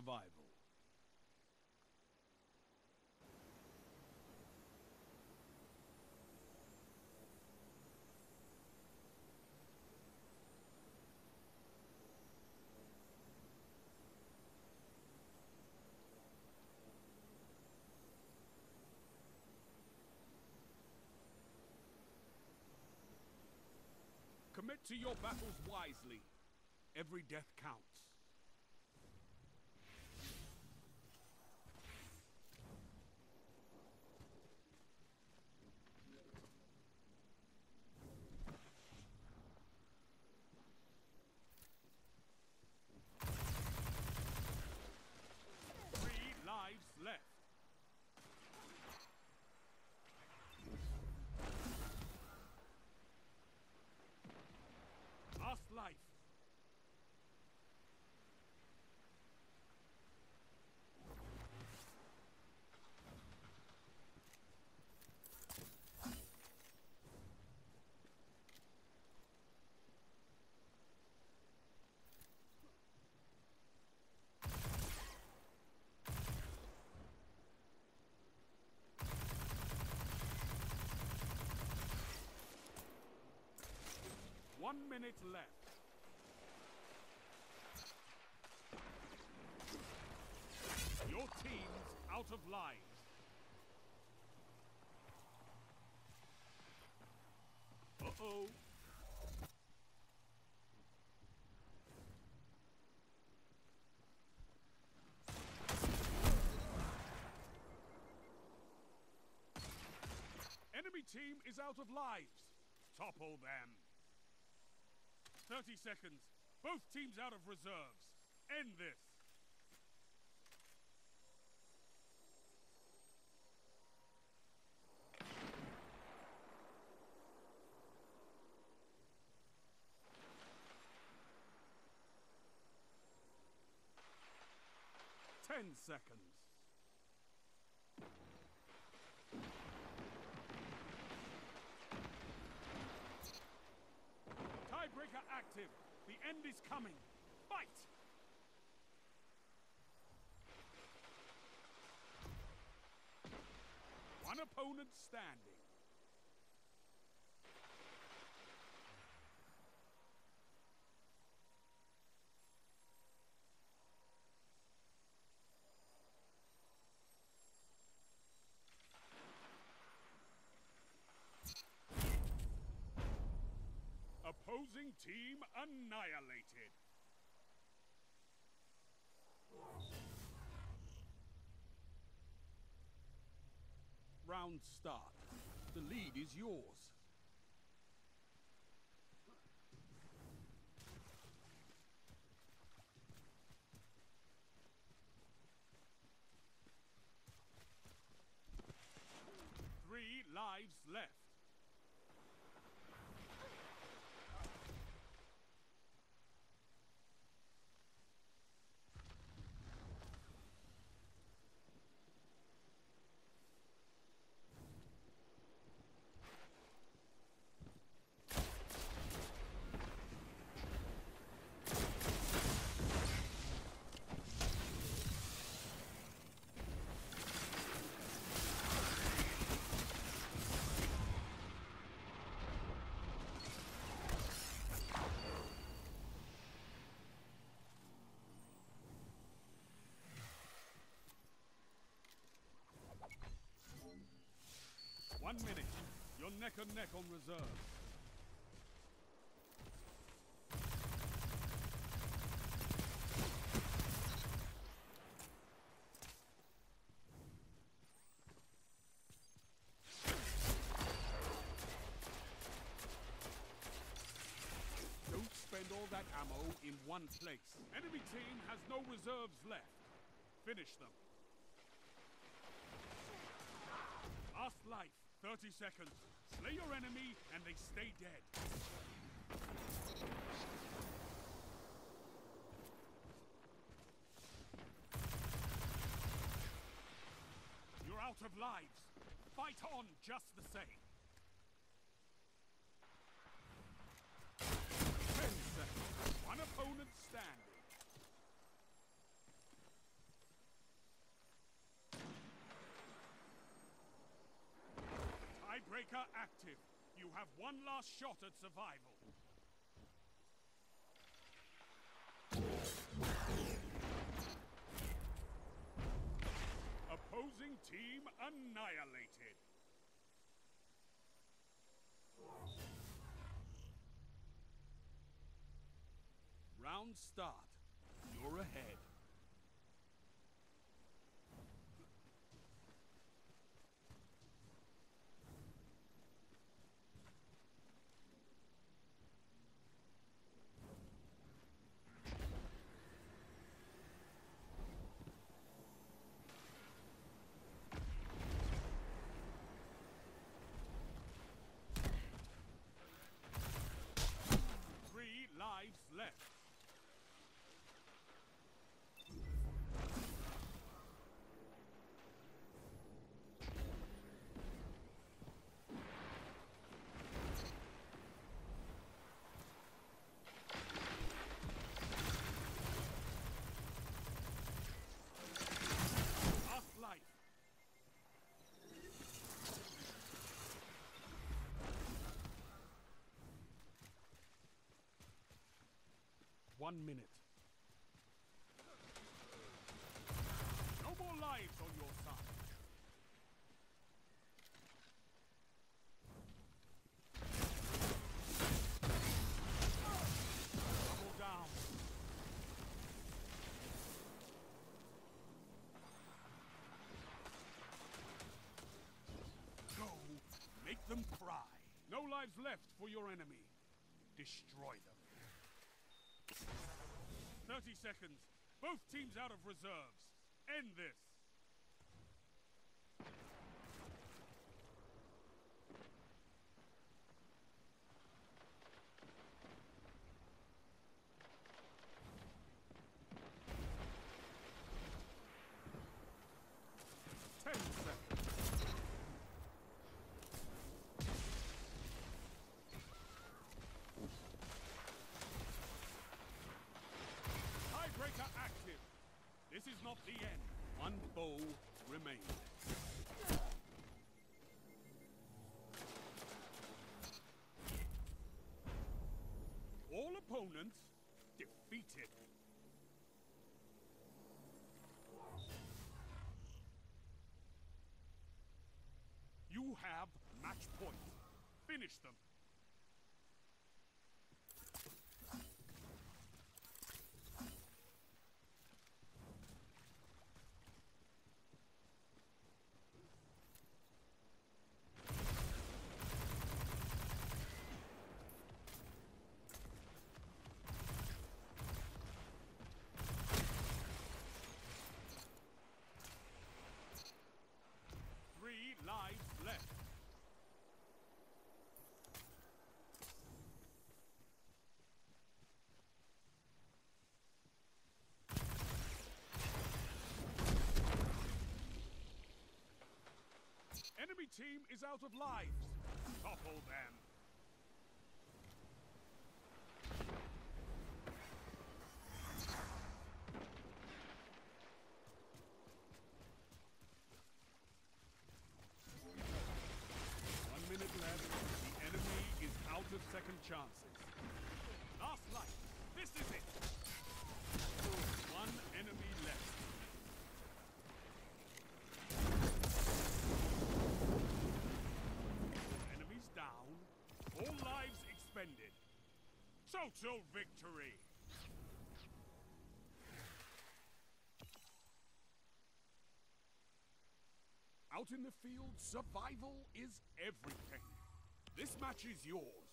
survival. Commit to your battles wisely. Every death counts. Three lives left. Last life. One minute left. Your team's out of lives. Uh-oh. Enemy team is out of lives. Topple them. 30 seconds. Both teams out of reserves. End this. Ten seconds. The end is coming. Fight! One opponent standing. Opposing team annihilated. Round start. The lead is yours. Three lives left. One minute. You're neck and neck on reserve. Don't spend all that ammo in one place. Enemy team has no reserves left. Finish them. Last life, 30 seconds. Slay your enemy and they stay dead. You're out of lives. Fight on just the same. 10 seconds. One opponent standing. You have one last shot at survival. Opposing team annihilated. Round start. You're ahead. Three lives left. Last life. One minute. No more lives on your side. Double down. Go. Make them cry. No lives left for your enemy. Destroy them. 30 seconds. Both teams out of reserves. End this. Ten seconds. Tiebreaker active. This is not the end. One foe remains. All opponents defeated. You have match point. Finish them. Three lives left. Enemy team is out of lives. Topple them. One minute left. The enemy is out of second chances. Last life. This is it. One enemy left. Enemies down. All lives expended. Total victory. Out in the field, survival is everything. This match is yours.